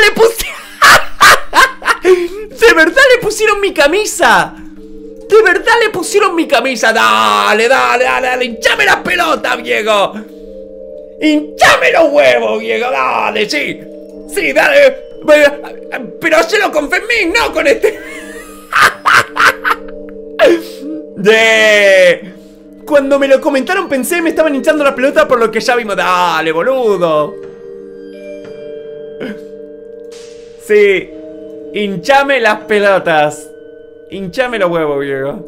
le pusieron... ¡De verdad le pusieron mi camisa! ¡De verdad le pusieron mi camisa! ¡Dale, dale, dale, dale! ¡Hinchame las pelotas, viejo! ¡Hinchame los huevos, viejo! ¡Dale, sí! ¡Sí, dale! Pero hacelo con Fermín, no con este... ¡De! Cuando me lo comentaron pensé me estaban hinchando la pelota por lo que ya vimos. ¡Dale, boludo! Sí. Hinchame las pelotas. Hinchame los huevos, viejo.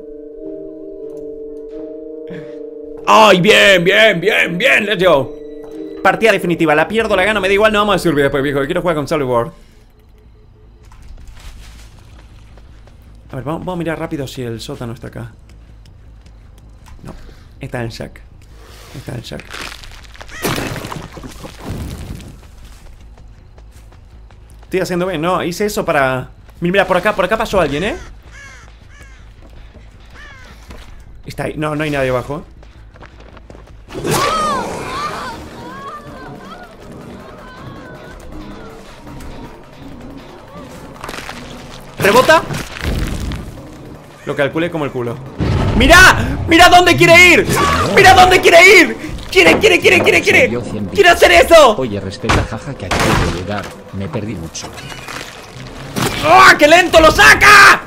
¡Ay, bien, bien, bien, bien! Let's go. Partida definitiva. La pierdo, la gano, me da igual. No vamos a subir después, viejo. Quiero jugar con Solid. A ver, vamos, a mirar rápido si el sótano está acá. No, está en el shack. Está en el shack. Estoy haciendo bien, no, hice eso para... Mira, por acá, por acá pasó alguien, ¿eh? Está ahí, no, no hay nadie abajo ¿Rebota? Lo calculé como el culo ¡Mira! ¡Mira dónde quiere ir! ¡Mira dónde quiere ir! ¡Quiere, quiere, quiere, quiere, quiere! ¡Quiere hacer eso! Oye, respeta, jaja, que acabo de llegar Me perdí mucho ¡Oh, qué lento lo saca!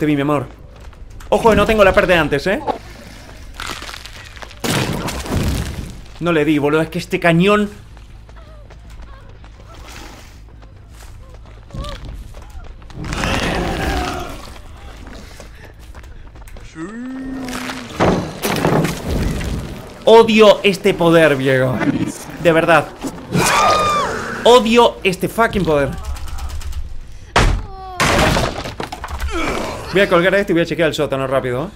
Te vi, mi amor Ojo, no tengo la de antes, ¿eh? No le di, boludo Es que este cañón Odio este poder, viejo De verdad. Odio este fucking poder. Voy a colgar a este y voy a chequear el sótano rápido.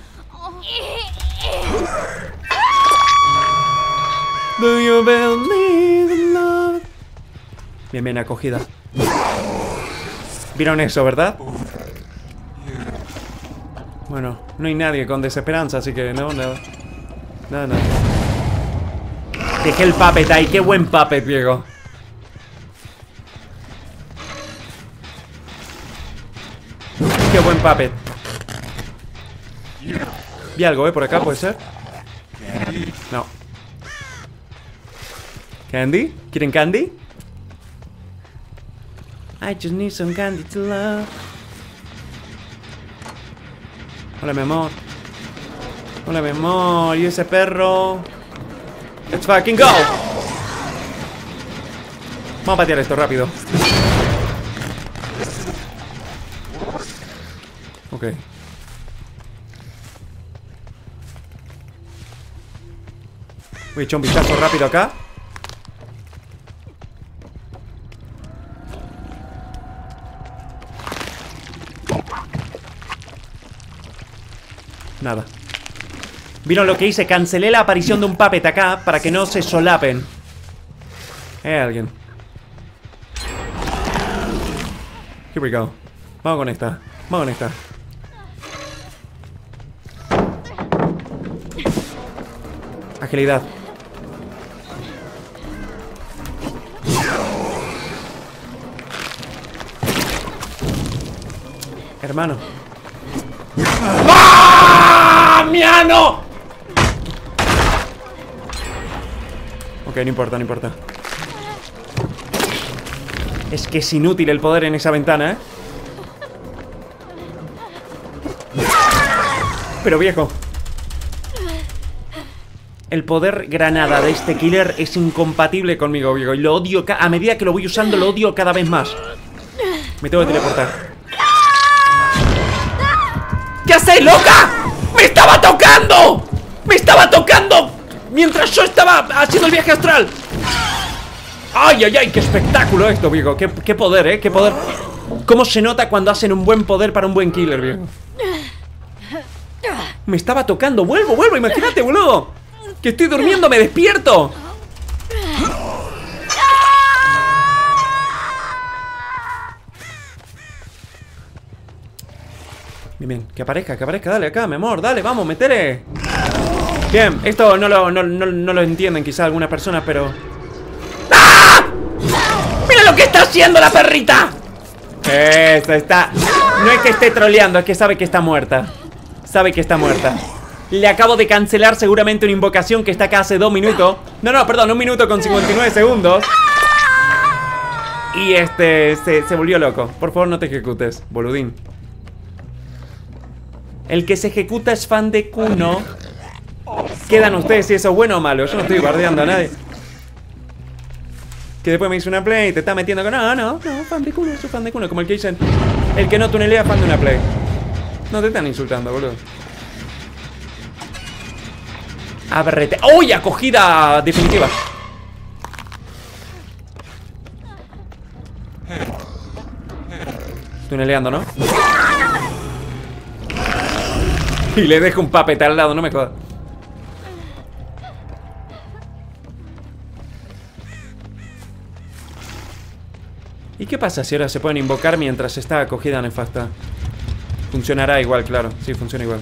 Bien, bien, acogida. Vieron eso, ¿verdad? Bueno, no hay nadie con desesperanza, así que no, no. No, no Dejé el puppet ahí, qué buen puppet, viejo Qué buen puppet Vi algo, ¿eh? Por acá, ¿puede ser? No ¿Candy? ¿Quieren candy? I just need some candy to love Hola, mi amor Hola, mi amor ¿Y ese perro? Let's fucking go. Vamos a patear esto rápido. Ok. Voy a echar un vistazo rápido acá. Nada ¿Vieron lo que hice? Cancelé la aparición de un puppet acá para que no se solapen. Hay alguien. Here we go. Vamos con esta. Vamos con esta. Agilidad. Hermano. ¡Ah! ¡Miano! Ok, no importa, no importa Es que es inútil el poder en esa ventana, ¿eh? Pero viejo El poder granada de este killer es incompatible conmigo, viejo Y lo odio, a medida que lo voy usando lo odio cada vez más Me tengo que teleportar ¿Qué haces, loca? ¡Me estaba tocando! ¡Me estaba tocando! Mientras yo estaba haciendo el viaje astral ¡Ay, ay, ay! ¡Qué espectáculo esto, viejo! ¡Qué, poder, eh! ¡Qué poder! ¿Cómo se nota cuando hacen un buen poder para un buen killer, viejo? Me estaba tocando ¡Vuelvo, vuelvo! Imagínate, boludo Que estoy durmiendo, me despierto Bien, bien, que aparezca, que aparezca, dale acá, mi amor, dale, vamos, metele Bien, esto no lo, no, lo entienden quizá algunas personas, pero... ¡Ah! lo que está haciendo la perrita! Eso está. No es que esté troleando, es que sabe que está muerta. Sabe que está muerta. Le acabo de cancelar seguramente una invocación que está acá hace dos minutos. No, no, perdón, un minuto con 59 segundos. Y este se, se volvió loco. Por favor, no te ejecutes, boludín. El que se ejecuta es fan de Kuno. Quedan ustedes si eso es bueno o malo. Yo no estoy guardeando a nadie. Que después me hizo una play y te está metiendo con. No, no, no, fan de Kuno, soy fan de Kuno. Como el que dicen. El que no tunelea, fan de una play. No te están insultando, boludo. Abrete. ¡Uy! Acogida definitiva. Tuneleando, ¿no? Y le dejo un papete al lado, no me jodas. ¿Y qué pasa si ahora se pueden invocar mientras está acogida nefasta? Funcionará igual, claro. Sí, funciona igual.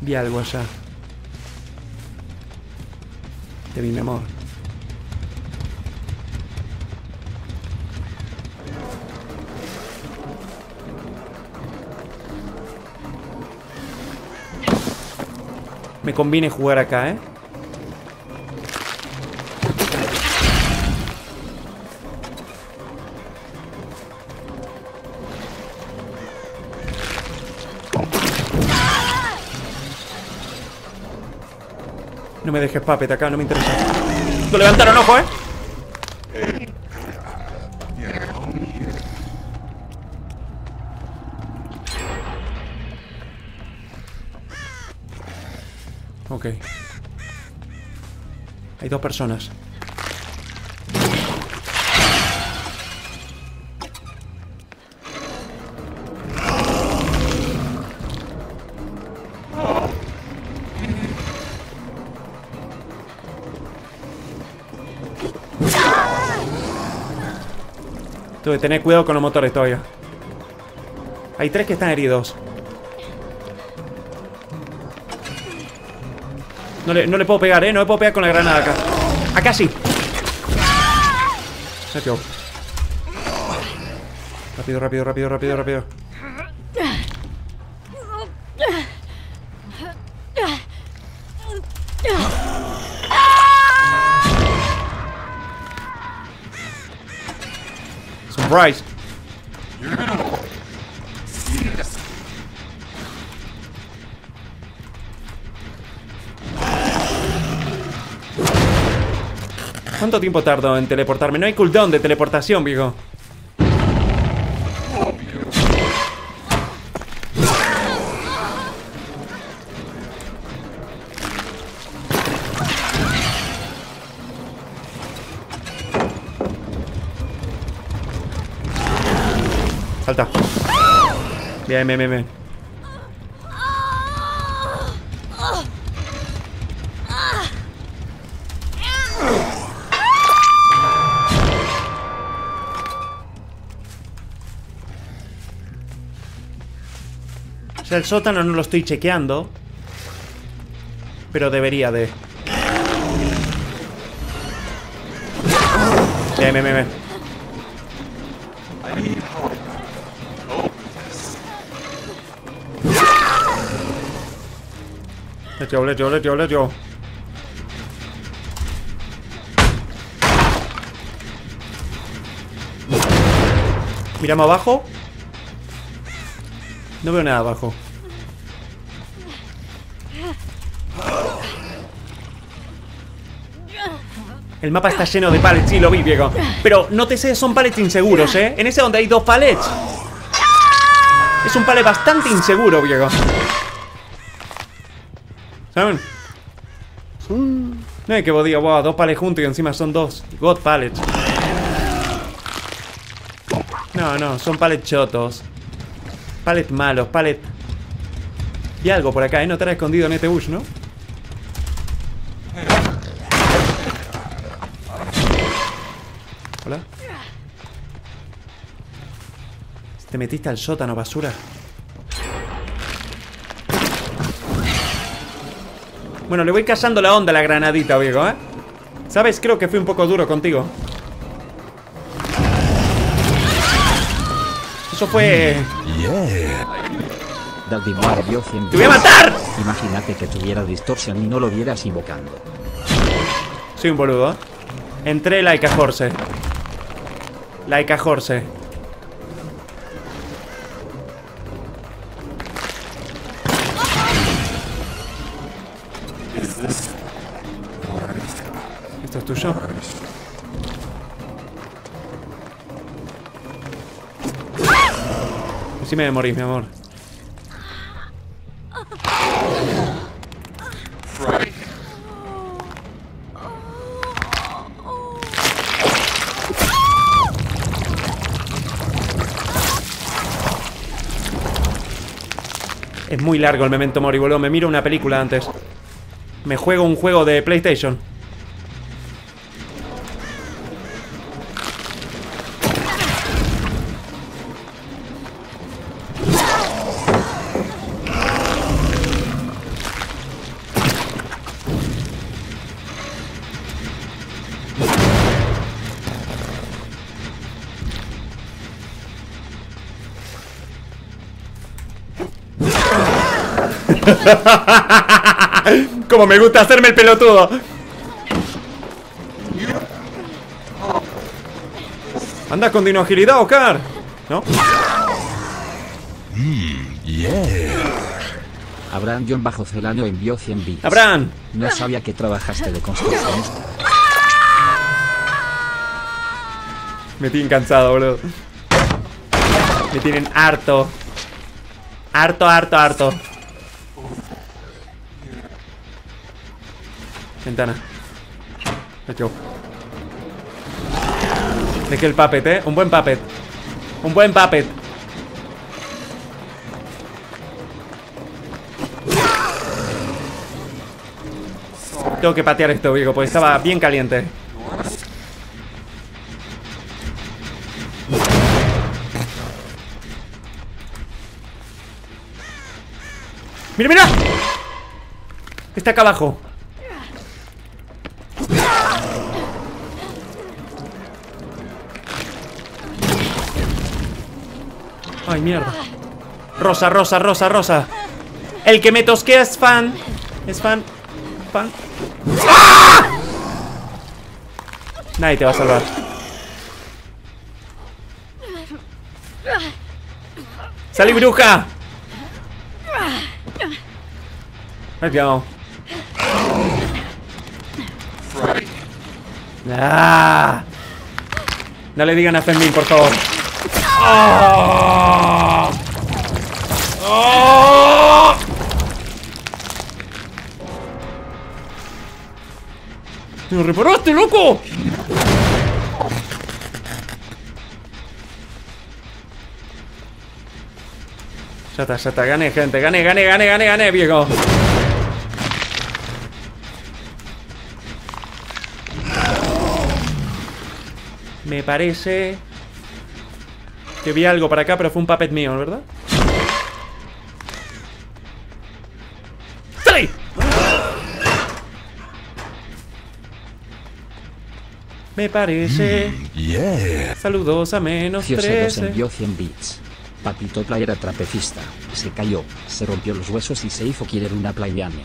Vi algo allá. Te vi, mi amor. Me conviene jugar acá, ¿eh? No me dejes papet acá, no me interesa. Lo levantaron, ojo, ¿eh? Ok. Hay dos personas. Tengo que tener cuidado con los motores todavía. Hay tres que están heridos. No le, no le puedo pegar, ¿eh? No le puedo pegar con la granada acá. Acá sí. Rápido, rápido, rápido, rápido, rápido. ¿Cuánto tiempo tardo en teleportarme? No hay cooldown de teleportación, viejo. Bien, el sótano no lo estoy chequeando. Pero debería de. Bien. Let's go, let's go. Miramos abajo. No veo nada abajo. El mapa está lleno de pallets, sí, lo vi, viejo. Pero no te sé, son pallets inseguros, ¿eh? En ese donde hay dos pallets. Es un pallet bastante inseguro, viejo. ¿Saben? No es que digas, wow, dos pallets juntos y encima son dos God pallets. No, no, son pallets chotos. Pallet malos, pallet. Y algo por acá, ¿eh? No estará escondido en este bush, ¿no? Hola. Te metiste al sótano, basura. Bueno, le voy cazando la onda a la granadita, viejo, ¿eh? ¿Sabes? Creo que fui un poco duro contigo Eso fue... Yeah. ¡Te voy a matar! Imagínate que tuviera distorsión y no lo vieras invocando Soy un boludo Entré like a horse Like a horse Decime de morir, mi amor. Es muy largo el Memento Mori, boludo. Me miro una película antes. Me juego un juego de PlayStation. Como me gusta hacerme el pelotudo. ¿Andas con dino agilidad, Oscar? ¿No? Abraham John bajo Celano envió 100 bits. Abraham. No sabía que trabajaste de construccionista. Me tienen cansado, boludo. Me tienen harto. Harto, harto, harto. Ventana. Let's go. Dejé el puppet, eh. Un buen puppet. Un buen puppet. Tengo que patear esto, viejo, porque estaba bien caliente. ¡Mira, mira! Está acá abajo. Mierda. Rosa, rosa, rosa, rosa. El que me tosquea es fan. Es fan. Fan. ¡Ah! Nadie te va a salvar. ¡Salí, bruja! Rápido. Ah. No le digan a Fermín, por favor. ¡Ah! ¡Ah! ¡Te lo reparaste, loco! Ya está, ya está, gané, gente, gané, gané, gané, gané, gané, viejo. Me parece que vi algo para acá, pero fue un puppet mío, ¿verdad? ¡Sale! Me parece. Saludos a menos Ciose 2 13. envió 100 bits. Papito Play era trapecista. Se cayó, se rompió los huesos y se hizo querer una playania.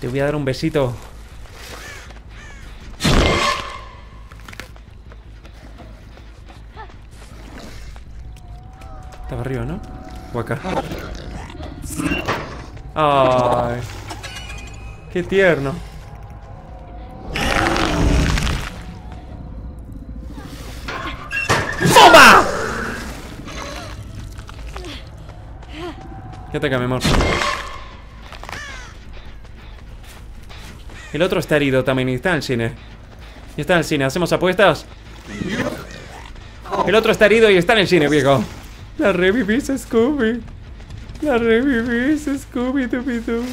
Te voy a dar un besito. Arriba, ¿no? O acá. Ay. Qué tierno. ¡Toma! Mi amor. El otro está herido también y está en el cine. Y está en el cine. ¿Hacemos apuestas? El otro está herido y está en el cine, viejo. La revivís, Scooby. La revivís, Scooby, Dooby-Doo.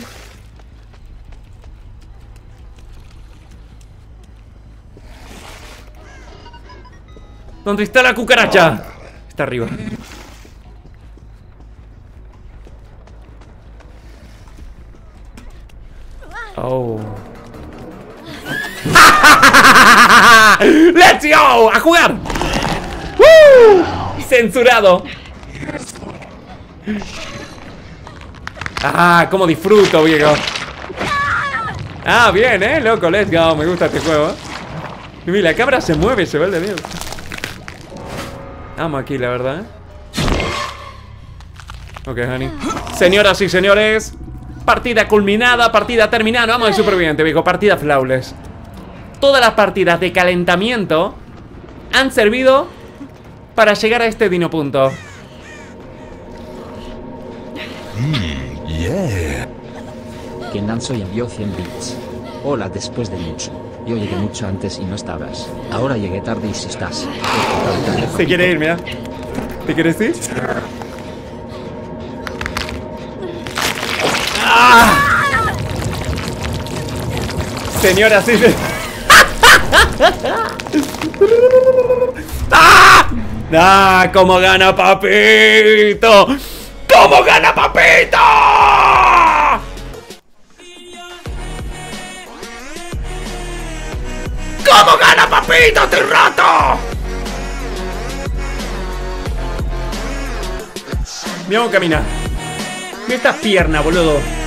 ¿Dónde está la cucaracha? Está arriba. Oh. ¡Let's go! ¡A jugar! ¡Woo! Censurado. Ah, cómo disfruto, viejo. Ah, bien, eh, loco, let's go. Me gusta este juego. Y mira, la cámara se mueve, se ve el de miedo. Vamos aquí, la verdad. ¿eh? Ok, honey. Señoras y señores, partida culminada, partida terminada. Vamos de superviviente, viejo. Partida flawless. Todas las partidas de calentamiento han servido para llegar a este punto. Que Nanso envió 100 bits. Hola después de mucho. Yo llegué mucho antes y no estabas. Ahora llegué tarde y si estás. Se quiere ir, mira. ¿Te quieres ir? ¡Ah! Señora, sí, sí. ¡Ah! ¡Ah! ¿Cómo gana Papito? ¿Cómo gana Papito? ¿Cómo gana Papito, este rato? Mira cómo camina. Mira esta pierna, boludo.